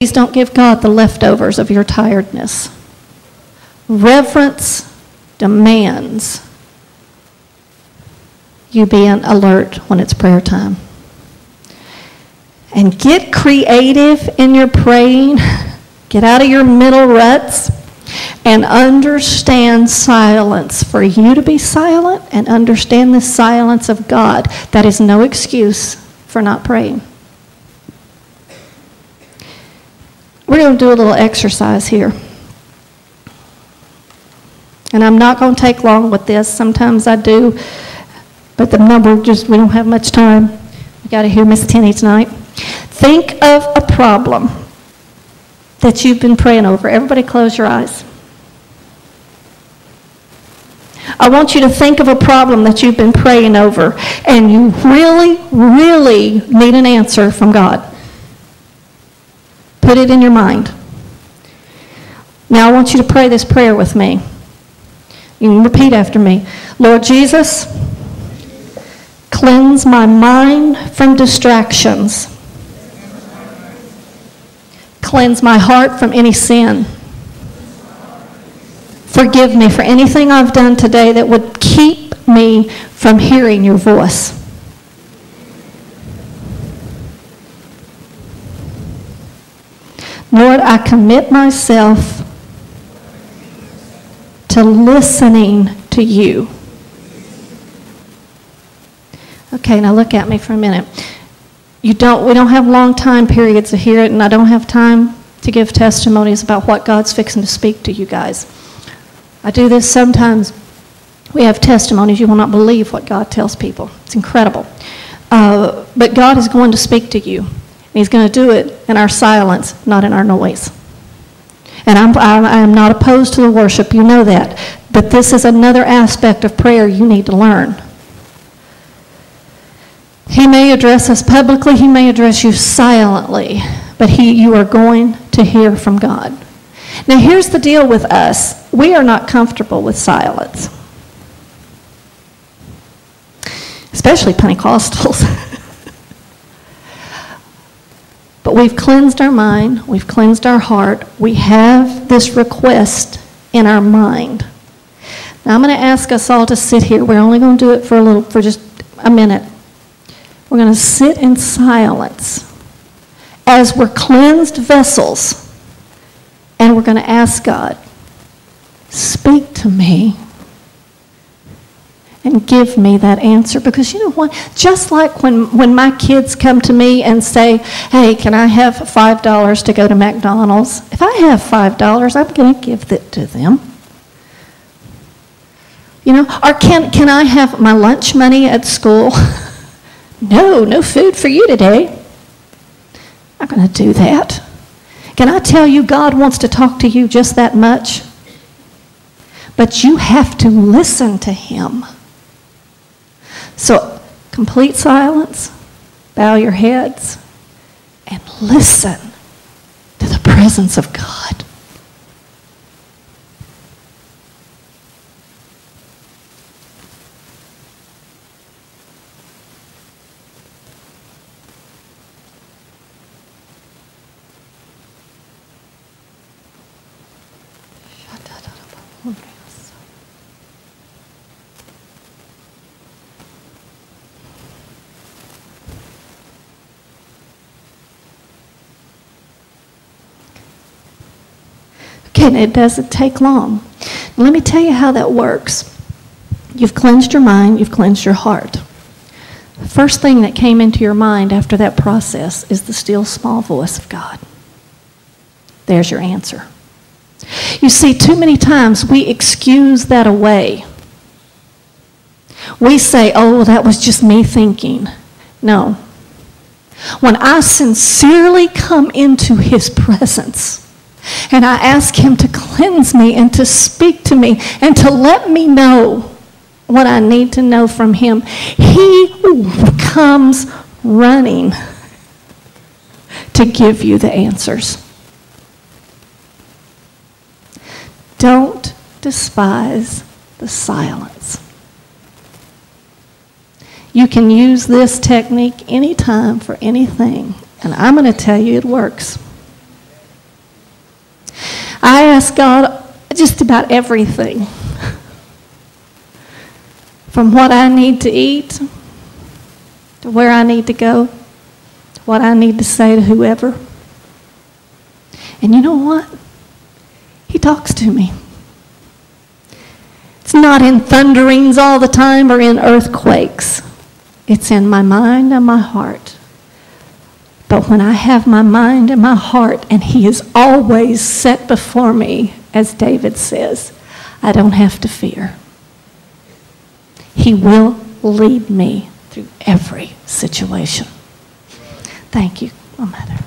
Please don't give God the leftovers of your tiredness. Reverence demands you being alert when it's prayer time. And get creative in your praying. Get out of your middle ruts and understand silence. For you to be silent and understand the silence of God, that is no excuse for not praying. We're going to do a little exercise here. And I'm not going to take long with this. Sometimes I do, but the number just, we don't have much time. We got to hear Miss Tenney tonight. Think of a problem that you've been praying over. Everybody close your eyes. I want you to think of a problem that you've been praying over and you really, really need an answer from God. Put it in your mind. Now I want you to pray this prayer with me. You can repeat after me. Lord Jesus, cleanse my mind from distractions. Cleanse my heart from any sin. Forgive me for anything I've done today that would keep me from hearing your voice. Lord, I commit myself to listening to you. Okay, now look at me for a minute. You don't, we don't have long time periods to hear it, and I don't have time to give testimonies about what God's fixing to speak to you guys. I do this sometimes. We have testimonies. You will not believe what God tells people. It's incredible. Uh, but God is going to speak to you. He's going to do it in our silence, not in our noise. And I'm, I am not opposed to the worship, you know that. But this is another aspect of prayer you need to learn. He may address us publicly, he may address you silently, but he, you are going to hear from God. Now, here's the deal with us we are not comfortable with silence, especially Pentecostals. But we've cleansed our mind, we've cleansed our heart, we have this request in our mind. Now I'm going to ask us all to sit here. We're only going to do it for a little, for just a minute. We're going to sit in silence as we're cleansed vessels, and we're going to ask God, speak to me and give me that answer. Because you know what? Just like when, when my kids come to me and say, hey, can I have $5 to go to McDonald's? If I have $5, I'm going to give it to them. You know, or can, can I have my lunch money at school? no, no food for you today. I'm going to do that. Can I tell you, God wants to talk to you just that much? But you have to listen to Him. So, complete silence, bow your heads, and listen to the presence of God. And it doesn't take long. Let me tell you how that works. You've cleansed your mind, you've cleansed your heart. The first thing that came into your mind after that process is the still small voice of God. There's your answer. You see, too many times we excuse that away. We say, oh, that was just me thinking. No. When I sincerely come into his presence, and I ask Him to cleanse me and to speak to me and to let me know what I need to know from Him. He comes running to give you the answers. Don't despise the silence. You can use this technique anytime for anything, and I'm going to tell you it works. Ask God just about everything. From what I need to eat, to where I need to go, to what I need to say to whoever. And you know what? He talks to me. It's not in thunderings all the time or in earthquakes. It's in my mind and my heart. But when I have my mind and my heart, and He is always set before me, as David says, I don't have to fear. He will lead me through every situation. Thank you, my mother.